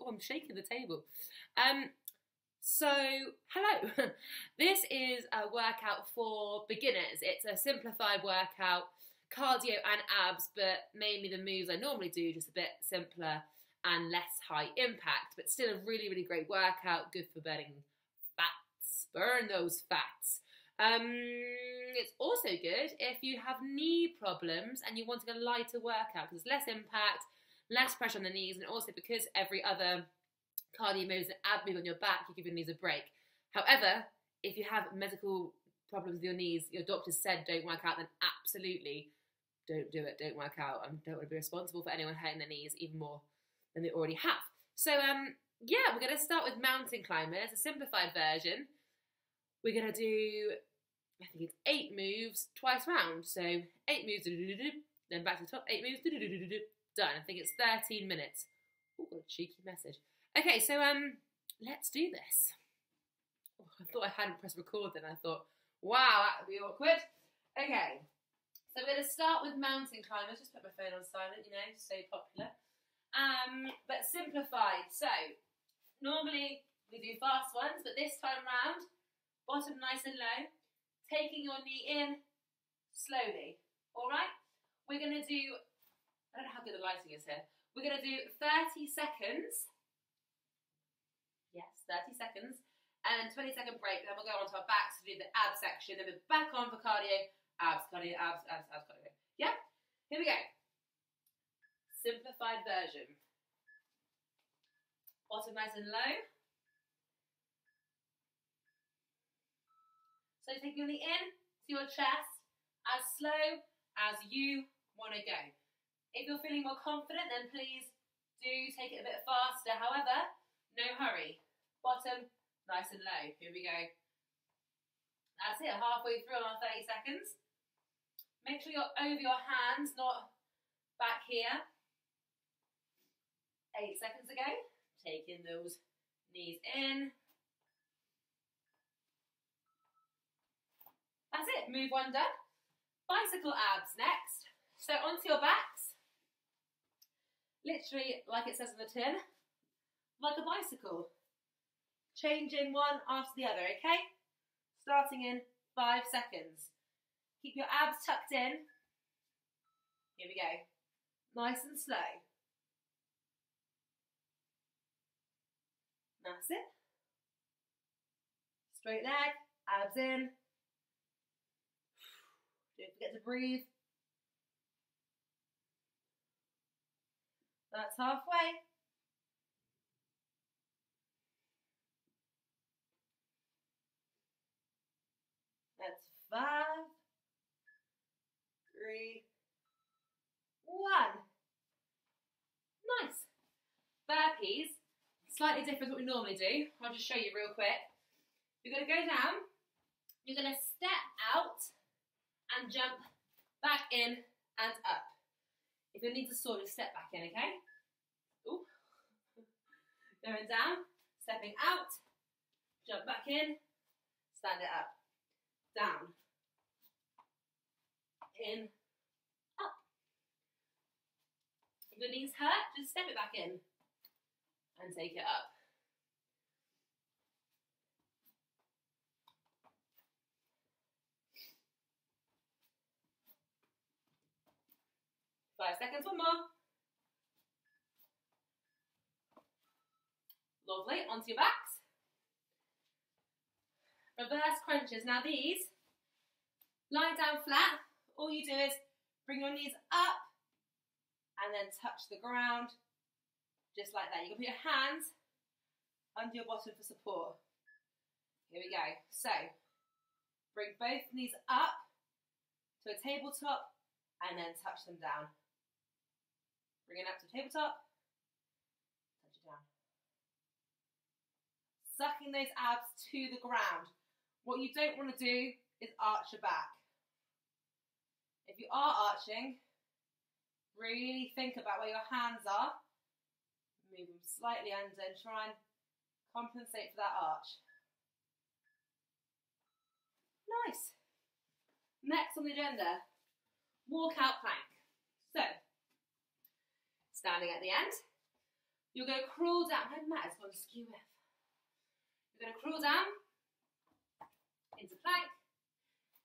Oh, I'm shaking the table. Um, so, hello. this is a workout for beginners. It's a simplified workout, cardio and abs, but mainly the moves I normally do, just a bit simpler and less high impact, but still a really, really great workout, good for burning fats. Burn those fats. Um, it's also good if you have knee problems and you want a lighter workout because it's less impact, less pressure on the knees, and also because every other cardio move is an ab move on your back, you give your knees a break. However, if you have medical problems with your knees, your doctor said don't work out, then absolutely don't do it. Don't work out. I don't want to be responsible for anyone hurting their knees even more than they already have. So, um, yeah, we're going to start with mountain climbers, a simplified version. We're going to do, I think it's eight moves twice round. So, eight moves, then back to the top, eight moves, done. I think it's 13 minutes. Oh, got a cheeky message. Okay, so um, let's do this. Oh, I thought I hadn't pressed record then. I thought, wow, that would be awkward. Okay, so we're going to start with mountain climbers. Just put my phone on silent, you know, so popular. Um, but simplified. So normally we do fast ones, but this time round, bottom nice and low, taking your knee in slowly. All right. We're going to do I don't know how good the lighting is here. We're going to do 30 seconds. Yes, 30 seconds. And then 20 second break. Then we'll go on to our backs to do the ab section. Then we're back on for cardio. Abs, cardio, abs, abs, abs, cardio. Yeah? Here we go. Simplified version. Bottom nice and low. So taking the in to your chest as slow as you want to go. If you're feeling more confident, then please do take it a bit faster. However, no hurry. Bottom, nice and low. Here we go. That's it, halfway through on our 30 seconds. Make sure you're over your hands, not back here. Eight seconds ago. Taking those knees in. That's it, move one done. Bicycle abs next. So onto your backs literally like it says on the tin, like a bicycle. Changing one after the other, okay? Starting in five seconds. Keep your abs tucked in. Here we go. Nice and slow. That's it. Straight leg, abs in. Don't forget to breathe. That's halfway. That's five, three, one. Nice. Burpees, slightly different what we normally do. I'll just show you real quick. You're going to go down, you're going to step out and jump back in and up. If you need to sort of step back in, okay? Going down, stepping out, jump back in, stand it up, down, in, up. If your knees hurt, just step it back in and take it up. Five seconds, one more. Lovely, onto your backs. Reverse crunches. Now these, lie down flat, all you do is bring your knees up and then touch the ground, just like that. You can put your hands under your bottom for support. Here we go. So, bring both knees up to a tabletop and then touch them down. Bring it up to tabletop. Touch it down. Sucking those abs to the ground. What you don't want to do is arch your back. If you are arching, really think about where your hands are. Move them slightly under and try and compensate for that arch. Nice. Next on the agenda, walk out plank. So, standing at the end. Going to crawl down. My mat has gone skew with. You're going to crawl down into plank,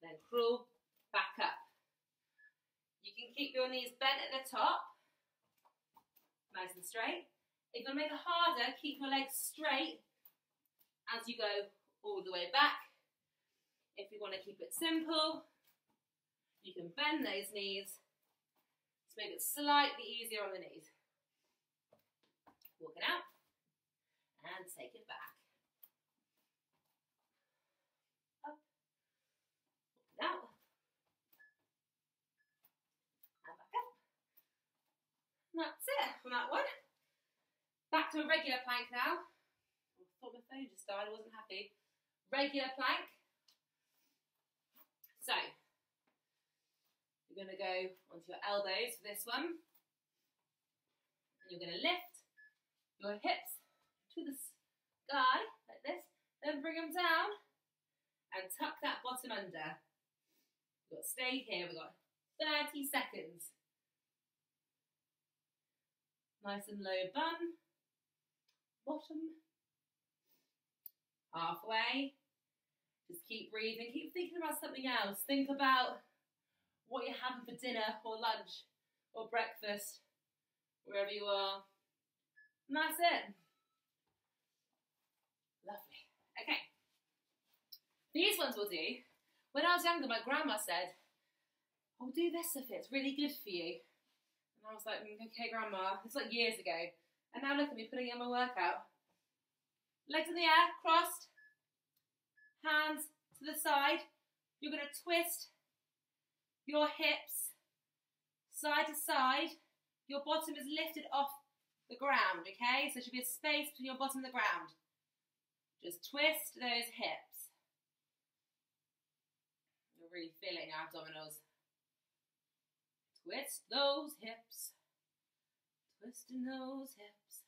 then crawl back up. You can keep your knees bent at the top, nice and straight. If you want to make it harder, keep your legs straight as you go all the way back. If you want to keep it simple, you can bend those knees to make it slightly easier on the knees. Walk it out and take it back. Up, walk it out, and back up. And that's it from that one. Back to a regular plank now. I thought my phone just died, I wasn't happy. Regular plank. So, you're going to go onto your elbows for this one. And you're going to lift your hips to the sky, like this. Then bring them down and tuck that bottom under. We've got to stay here, we've got 30 seconds. Nice and low bun bottom, halfway. Just keep breathing, keep thinking about something else. Think about what you're having for dinner or lunch or breakfast, wherever you are. And that's it. Lovely. Okay. These ones will do. When I was younger, my grandma said, Oh, do this if it's really good for you. And I was like, mm, okay, grandma. It's like years ago. And now look at me putting in my workout. Legs in the air, crossed. Hands to the side. You're going to twist your hips side to side. Your bottom is lifted off the ground, okay? So there should be a space between your bottom and the ground. Just twist those hips. You're really feeling your abdominals. Twist those hips. Twisting those hips.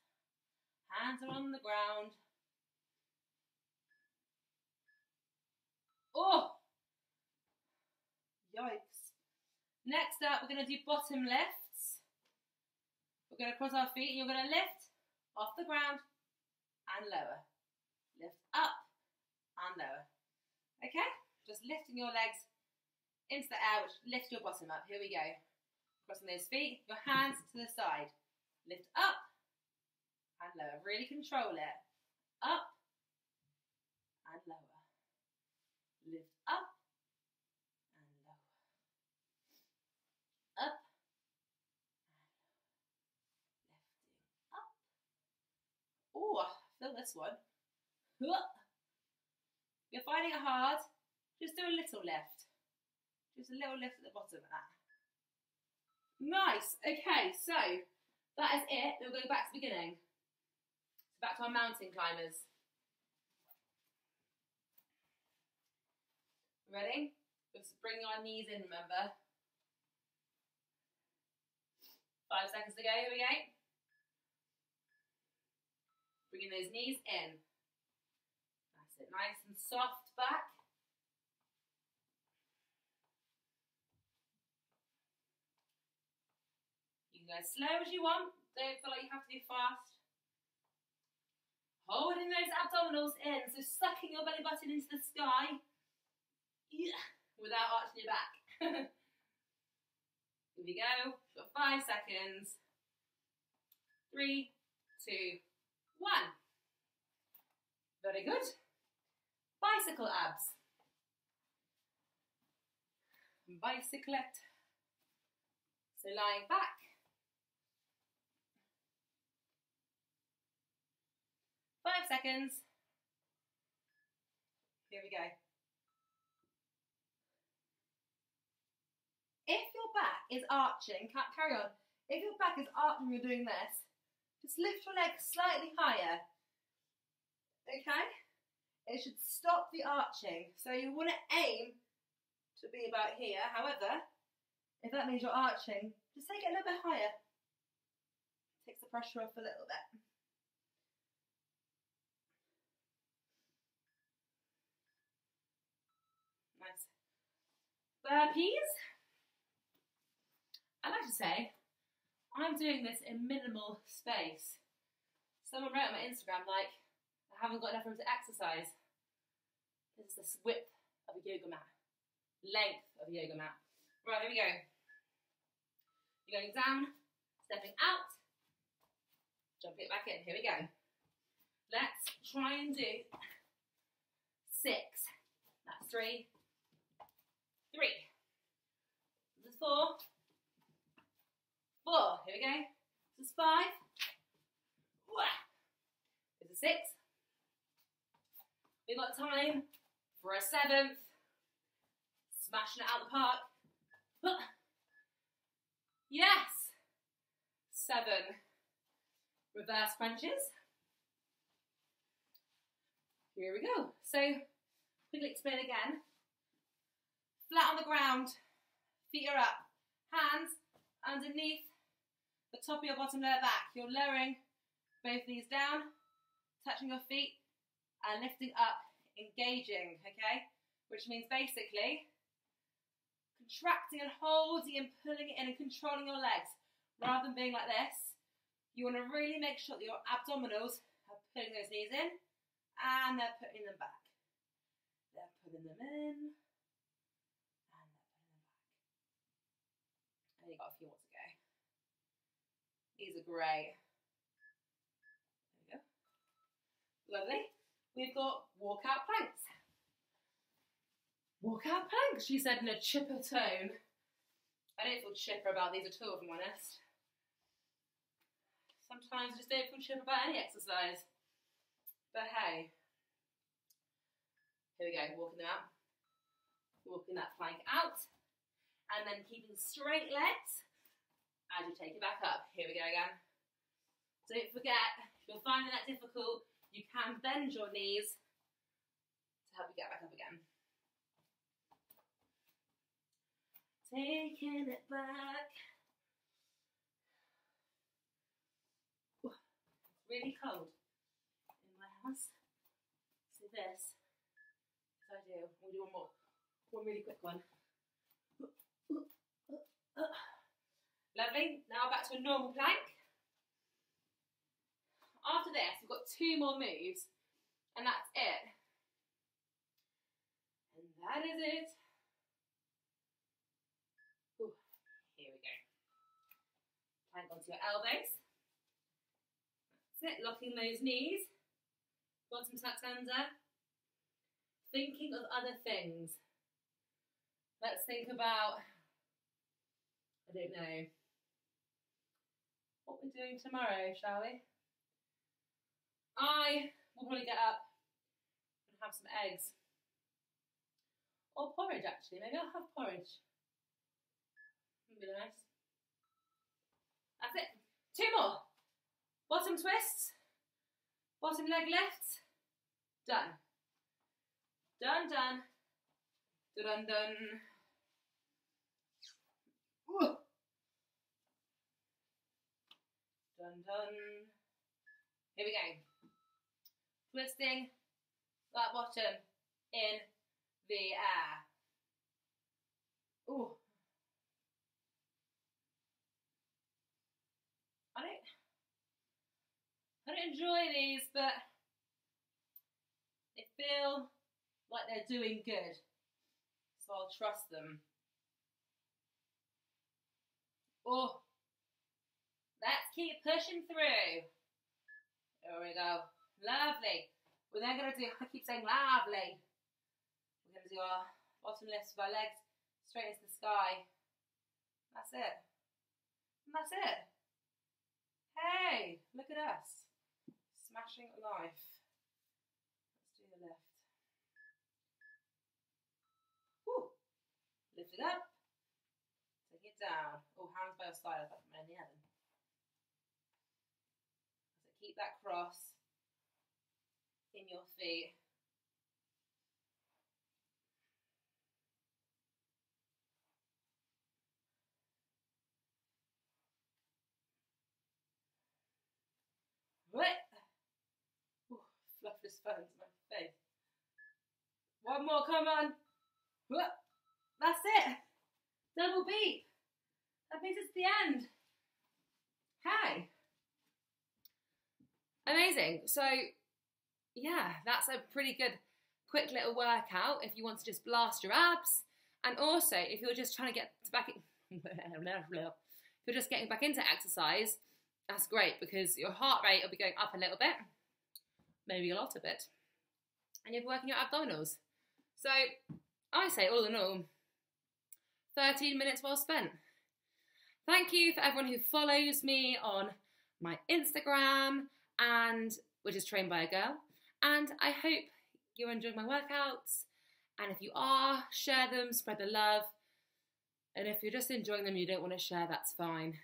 Hands are on the ground. Oh! Yikes. Next up, we're going to do bottom lifts. We're going to cross our feet and you're going to lift off the ground and lower. Lift up and lower. Okay? Just lifting your legs into the air, which lifts your bottom up. Here we go. Crossing those feet, your hands to the side. Lift up and lower. Really control it. Up and lower. Lift up and lower. Up and up. Oh, feel this one. You're finding it hard, just do a little lift. Just a little lift at the bottom of that. Nice. Okay, so that is it. We'll go back to the beginning. Back to our mountain climbers. Ready? Just bring our knees in, remember? Five seconds to go, here we go. Bringing those knees in. That's it, nice and soft back. Go as slow as you want. Don't feel like you have to be fast. Holding those abdominals in, so sucking your belly button into the sky yeah, without arching your back. Here we go. Got five seconds. Three, two, one. Very good. Bicycle abs. Bicyclette. So lying back, Five seconds. Here we go. If your back is arching, carry on. If your back is arching, you're doing this. Just lift your leg slightly higher. Okay? It should stop the arching. So you want to aim to be about here. However, if that means you're arching, just take it a little bit higher. Takes the pressure off a little bit. Uh, burpees. I like to say I'm doing this in minimal space. Someone wrote on my Instagram, like, I haven't got enough room to exercise. This is the width of a yoga mat, length of a yoga mat. Right, here we go. You're going down, stepping out, jumping it back in. Here we go. Let's try and do six. That's three. This is four, four. Here we go. This is five. This is six. We've got time for a seventh. Smashing it out the park. Yes. Seven reverse crunches. Here we go. So, quickly explain again. Flat on the ground, feet are up, hands underneath the top of your bottom lower back. You're lowering both knees down, touching your feet, and lifting up, engaging, okay? Which means basically contracting and holding and pulling it in and controlling your legs. Rather than being like this, you want to really make sure that your abdominals are pulling those knees in and they're putting them back. They're pulling them in and they're putting them back. And you've got a few more These are great. There we go. Lovely. We've got walkout planks. Walkout planks, she said in a chipper tone. I don't feel chipper about these at all, if I'm honest. Sometimes I just don't feel chipper about any exercise. But hey, here we go, walking them out. Walking that plank out. And then keeping straight legs as you take it back up. Here we go again. Don't forget, if you're finding that difficult, you can bend your knees to help you get back up again. Taking it back. It's really cold in my house. So this, I do. We'll do one more, one really quick one. Lovely. Now back to a normal plank. After this, we've got two more moves, and that's it. And that is it. Ooh, here we go. Plank onto your elbows. That's it, locking those knees. Bottom tucked under. Thinking of other things. Let's think about, I don't know, what we're doing tomorrow, shall we? I will probably get up and have some eggs. Or porridge, actually. Maybe I'll have porridge. Would be nice. That's it. Two more. Bottom twists. Bottom leg lifts. Done. Done, done. Done, done. Ooh. Done, done. Here we go twisting that bottom in the air. Ooh. I don't I don't enjoy these, but they feel like they're doing good. So I'll trust them. Oh, let's keep pushing through. There we go. Lovely. We're then going to do, I keep saying lovely. We're going to do our bottom lifts with our legs straight into the sky. That's it. And that's it. Hey, look at us. Smashing life. Let's do the lift. Woo. Lift it up. Take it down. Oh, hands by your side. I've got in the oven. Keep that cross in your feet. Ooh, fluff this my face. One more, come on. That's it. Double beep. That means it's the end. Hi. Amazing. So, yeah, that's a pretty good, quick little workout if you want to just blast your abs. And also, if you're just trying to get back, if you're just getting back into exercise, that's great because your heart rate will be going up a little bit, maybe a lot of it, and you're working your abdominals. So, I say, all in all, 13 minutes well spent. Thank you for everyone who follows me on my Instagram and which is trained by a girl. And I hope you're enjoying my workouts. And if you are, share them, spread the love. And if you're just enjoying them, you don't want to share, that's fine.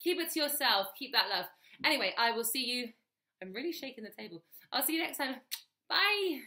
Keep it to yourself, keep that love. Anyway, I will see you. I'm really shaking the table. I'll see you next time. Bye.